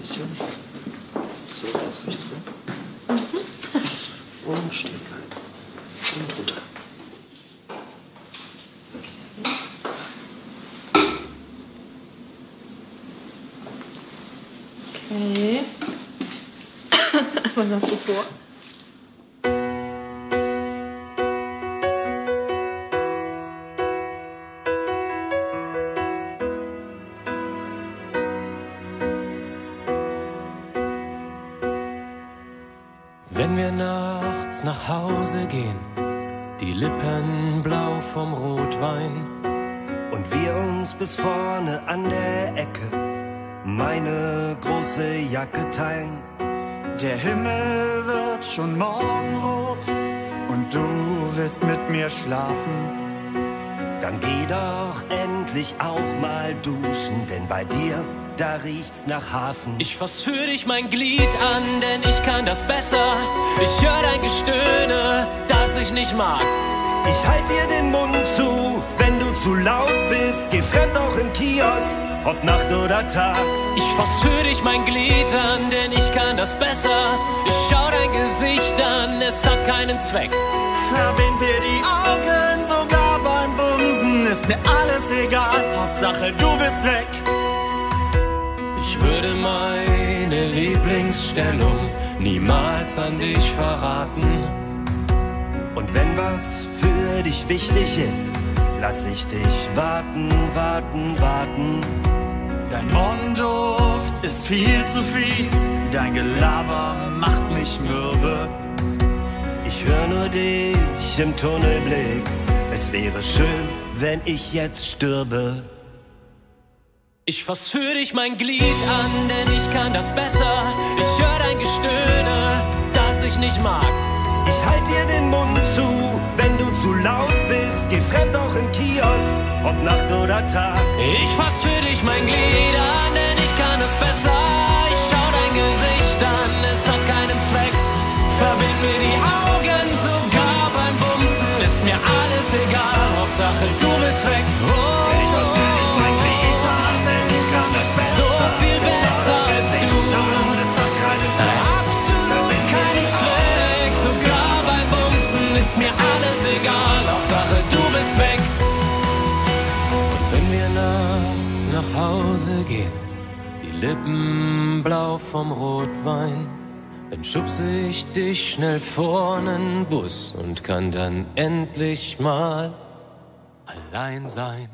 Bisschen. So, jetzt rechts rum. Und stehen bleiben. Und runter. Okay. Was hast du vor? Wenn wir nachts nach Hause gehen, die Lippen blau vom Rotwein. Und wir uns bis vorne an der Ecke meine große Jacke teilen. Der Himmel wird schon morgenrot und du willst mit mir schlafen. Dann geh doch endlich auch mal duschen, denn bei dir, da riecht's nach Hafen. Ich fass für dich mein Glied an, denn ich kann das besser. Ich hör dein Gestöhne, das ich nicht mag. Ich halt dir den Mund zu, wenn du zu laut bist. Geh fremd auch im Kiosk, ob Nacht oder Tag. Ich fass für dich mein Glied an, denn ich kann das besser. Ich schau dein Gesicht an, es hat keinen Zweck. Verbind mir die Augen, sogar beim Bumsen ist mir alles egal. Hauptsache du bist weg. Ich würde meine Lieblingsstellung niemals an dich verraten. Und wenn was für dich wichtig ist, lass ich dich warten, warten, warten. Dein Morgenduft ist viel zu fies. Dein Gelaber macht mich mürbe. Ich hör nur dich im Tunnelblick. Es wäre schön, wenn ich jetzt stürbe. Ich fass für dich mein Glied an, denn ich kann das besser. Ich hör dein Gestöhne, das ich nicht mag. Ich halt dir den Mund zu, wenn du zu laut bist. Geh fremd auch im Kiosk, ob Nacht oder Tag. Ich fass für dich mein Glied an, denn ich kann es besser. Ich schau dein Gesicht an, es hat keinen Zweck. Verbind mir die Augen, sogar beim Bumsen ist mir alles egal. Hauptsache du bist weg. Oh, egal. Hauptsache du bist weg. Und wenn wir nachts nach Hause gehen, die Lippen blau vom Rotwein, dann schubse ich dich schnell vor nen Bus und kann dann endlich mal allein sein.